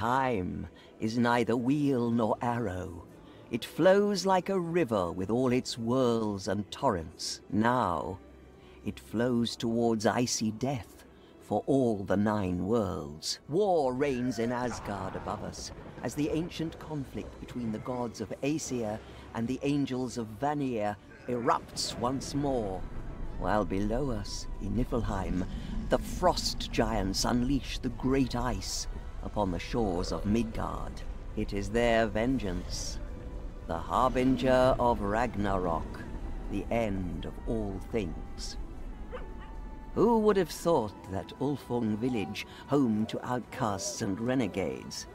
Time is neither wheel nor arrow. It flows like a river with all its whirls and torrents. Now, it flows towards icy death for all the Nine Worlds. War reigns in Asgard above us, as the ancient conflict between the gods of Aesir and the angels of Vanir erupts once more. While below us, in Niflheim, the frost giants unleash the great ice upon the shores of Midgard. It is their vengeance, the harbinger of Ragnarok, the end of all things. Who would have thought that Ulfung village, home to outcasts and renegades,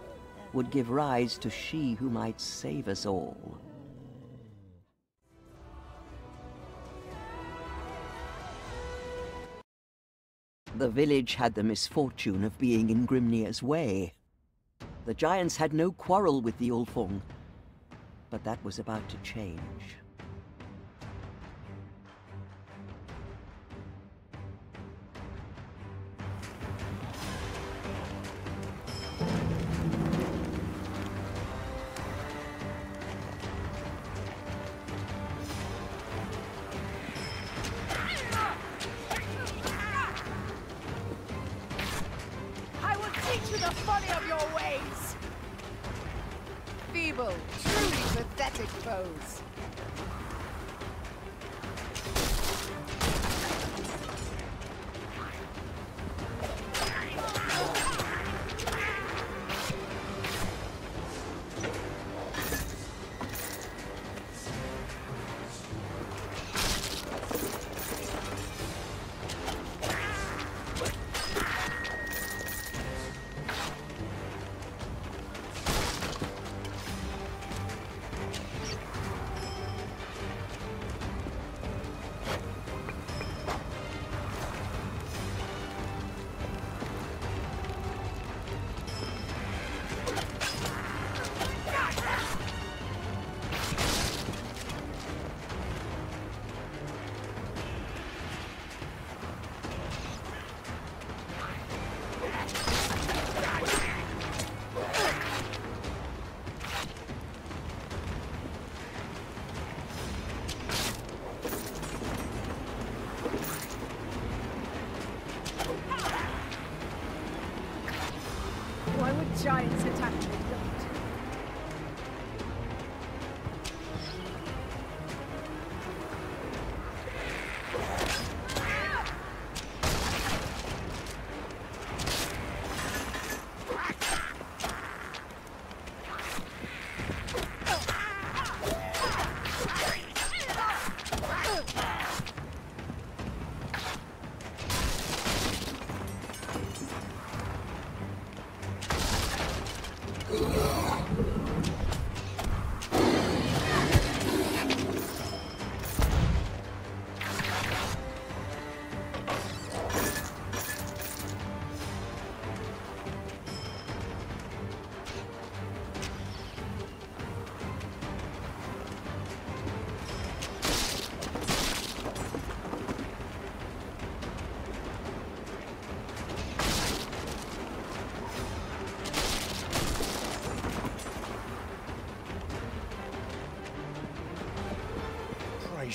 would give rise to she who might save us all? The village had the misfortune of being in Grimnir's way. The giants had no quarrel with the Ulfung, but that was about to change. Giants attack Midgard?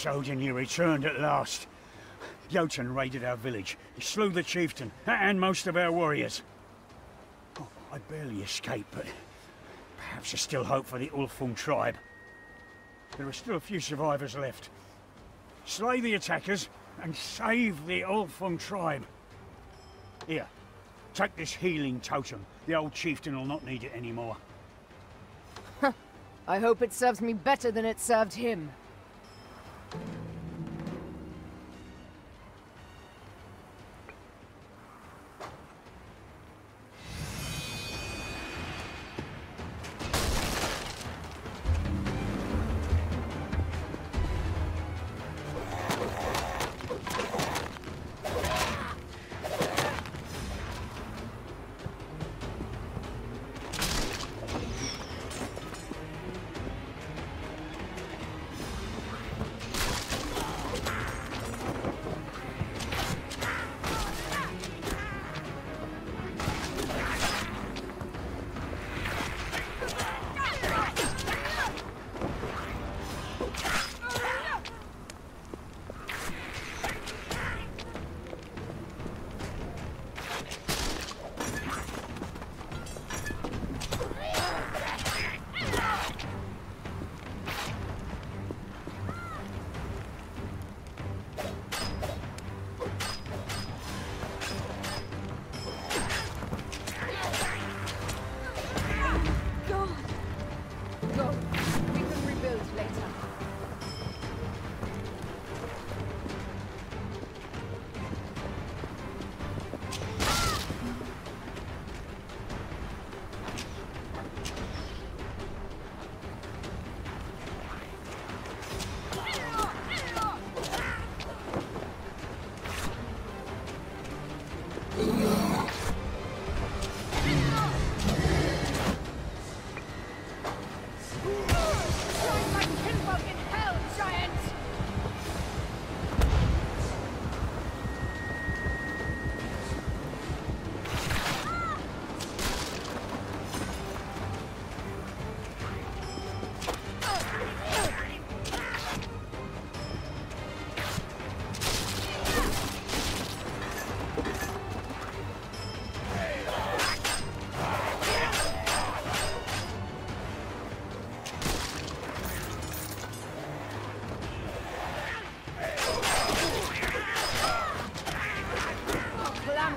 Praise Odin, you returned at last. Jotun raided our village. He slew the chieftain and most of our warriors. Oh, I barely escaped, but perhaps there's still hope for the Ulfung tribe. There are still a few survivors left. Slay the attackers and save the Ulfung tribe. Here, take this healing totem. The old chieftain will not need it anymore. I hope it serves me better than it served him.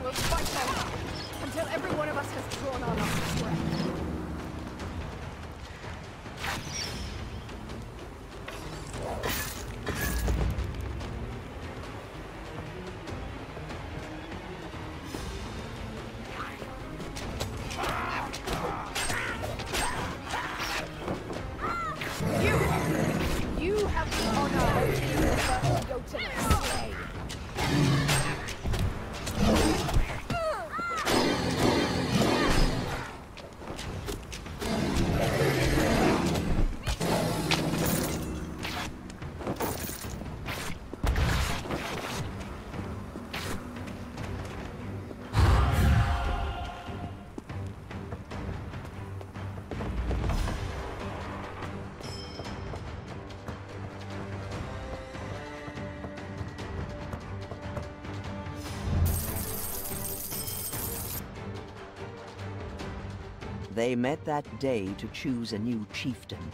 will fight them until every one of us has drawn our last breath. They met that day to choose a new chieftain.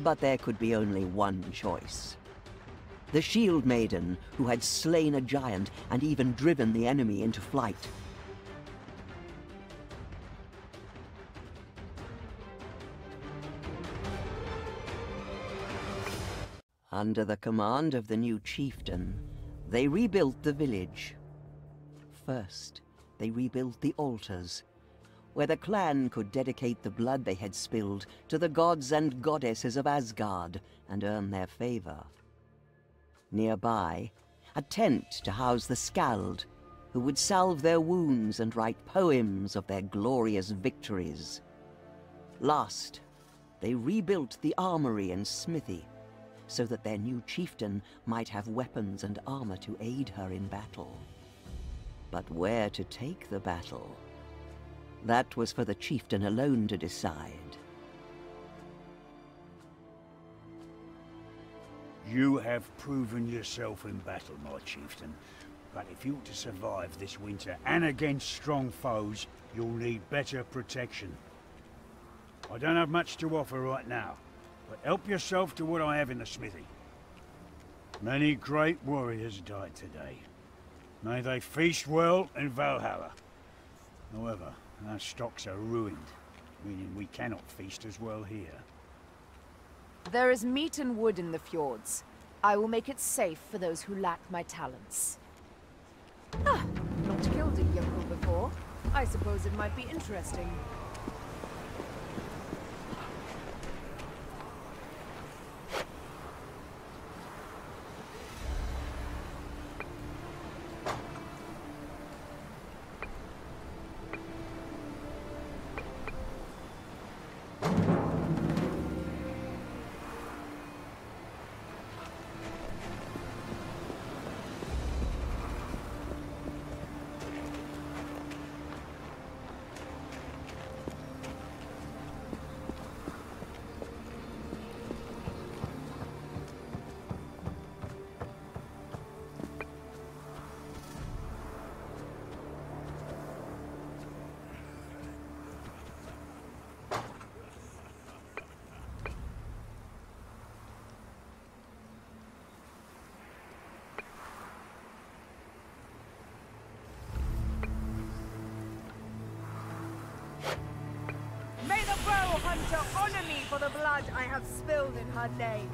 But there could be only one choice. The Shield Maiden, who had slain a giant and even driven the enemy into flight. Under the command of the new chieftain, they rebuilt the village. First, they rebuilt the altars, where the clan could dedicate the blood they had spilled to the gods and goddesses of Asgard and earn their favor. Nearby, a tent to house the Skald, who would salve their wounds and write poems of their glorious victories. Last, they rebuilt the armory and smithy, so that their new chieftain might have weapons and armor to aid her in battle. But where to take the battle? That was for the chieftain alone to decide. You have proven yourself in battle, my chieftain. But if you're to survive this winter and against strong foes, you'll need better protection. I don't have much to offer right now, but help yourself to what I have in the smithy. Many great warriors died today. May they feast well in Valhalla. However, our stocks are ruined, meaning we cannot feast as well here. There is meat and wood in the fjords. I will make it safe for those who lack my talents. Ah, not killed a yokel before. I suppose it might be interesting. For the blood I have spilled in her name.